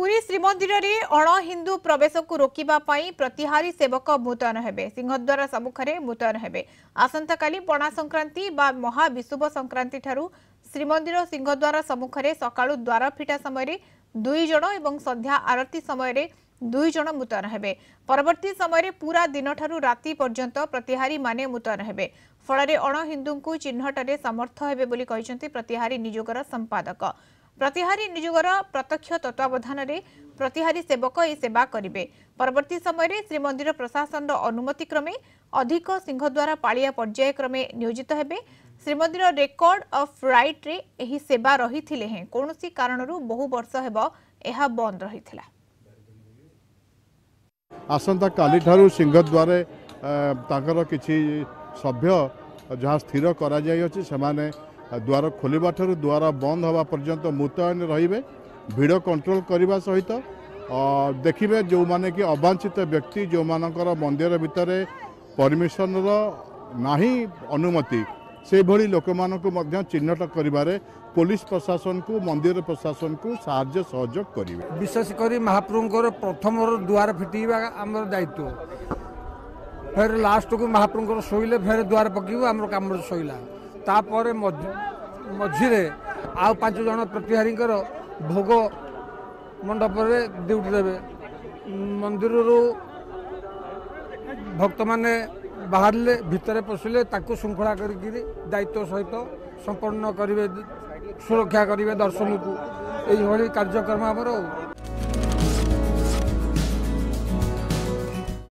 पूरी श्रीमंदिर अण हिंदू प्रवेश को रोकवाई प्रतिहारी सेवक मुतयन सिंहद्वार सम्मुखें मुतयन आसंता पणा संक्रांति महाविशुभ संक्रांति श्रीमंदिर सिंहद्वार सम्मुखें सका द्वार फिटा समय दुई जन और सन्ध्या आरती समय दुई जन मुतयन परवर्त समय पूरा दिन राति पर्यत प्रतिहारी मान मुतयन फल हिंदू को चिन्हटे समर्थ हे प्रतिहारी निजोग संपादक ପ୍ରତିହାରୀ ନିଯୋଗର ପ୍ରତ୍ୟକ୍ଷ ତତ୍ତ୍ୱାବଧାନରେ ପ୍ରତିହାରୀ ସେବକ ଏହି ସେବା କରିବେ ପରବର୍ତ୍ତୀ ସମୟରେ ଶ୍ରୀମନ୍ଦିର ପ୍ରଶାସନର ଅନୁମତି କ୍ରମେ ଅଧିକ ସିଂହ ଦ୍ୱାରା ପାଳିଆ ପର୍ଯ୍ୟାୟ କ୍ରମେ ନିୟୋଜିତ ହେବେ ଶ୍ରୀମନ୍ଦିର ରେକର୍ଡ ଅଫ୍ ରାଇଟ୍ରେ ଏହି ସେବା ରହିଥିଲେ ହେଁ କୌଣସି କାରଣରୁ ବହୁ ବର୍ଷ ହେବ ଏହା ବନ୍ଦ ରହିଥିଲା ଆସନ୍ତାକାଲିଠାରୁ ସିଂହଦ୍ୱାରେ ତାଙ୍କର କିଛି ସଭ୍ୟ ଯାହା ସ୍ଥିର କରାଯାଇଅଛି ସେମାନେ ଦ୍ୱାର ଖୋଲିବା ଠାରୁ ଦ୍ୱାର ବନ୍ଦ ହେବା ପର୍ଯ୍ୟନ୍ତ ମୁତୟନ ରହିବେ ଭିଡ଼ କଣ୍ଟ୍ରୋଲ କରିବା ସହିତ ଦେଖିବେ ଯେଉଁମାନେ କି ଅବାଞ୍ଛିତ ବ୍ୟକ୍ତି ଯେଉଁମାନଙ୍କର ମନ୍ଦିର ଭିତରେ ପରମିସନର ନାହିଁ ଅନୁମତି ସେଭଳି ଲୋକମାନଙ୍କୁ ମଧ୍ୟ ଚିହ୍ନଟ କରିବାରେ ପୋଲିସ ପ୍ରଶାସନକୁ ମନ୍ଦିର ପ୍ରଶାସନକୁ ସାହାଯ୍ୟ ସହଯୋଗ କରିବେ ବିଶେଷ କରି ମହାପ୍ରଭୁଙ୍କର ପ୍ରଥମର ଦୁଆର ଫିଟେଇବା ଆମର ଦାୟିତ୍ୱ ଫେର ଲାଷ୍ଟକୁ ମହାପ୍ରଭୁଙ୍କର ଶୋଇଲେ ଫେର ଦୁଆର ପକେଇବୁ ଆମର କାମରେ ଶୋଇଲା ତାପରେ ମଝିରେ ଆଉ ପାଞ୍ଚ ଜଣ ପ୍ରତିହାରୀଙ୍କର ଭୋଗ ମଣ୍ଡପରେ ଡ୍ୟୁଟି ଦେବେ ମନ୍ଦିରରୁ ଭକ୍ତମାନେ ବାହାରିଲେ ଭିତରେ ପଶିଲେ ତାକୁ ଶୃଙ୍ଖଳା କରିକିରି ଦାୟିତ୍ୱ ସହିତ ସମ୍ପନ୍ନ କରିବେ ସୁରକ୍ଷା କରିବେ ଦର୍ଶନକୁ ଏଇଭଳି କାର୍ଯ୍ୟକ୍ରମ ଆମର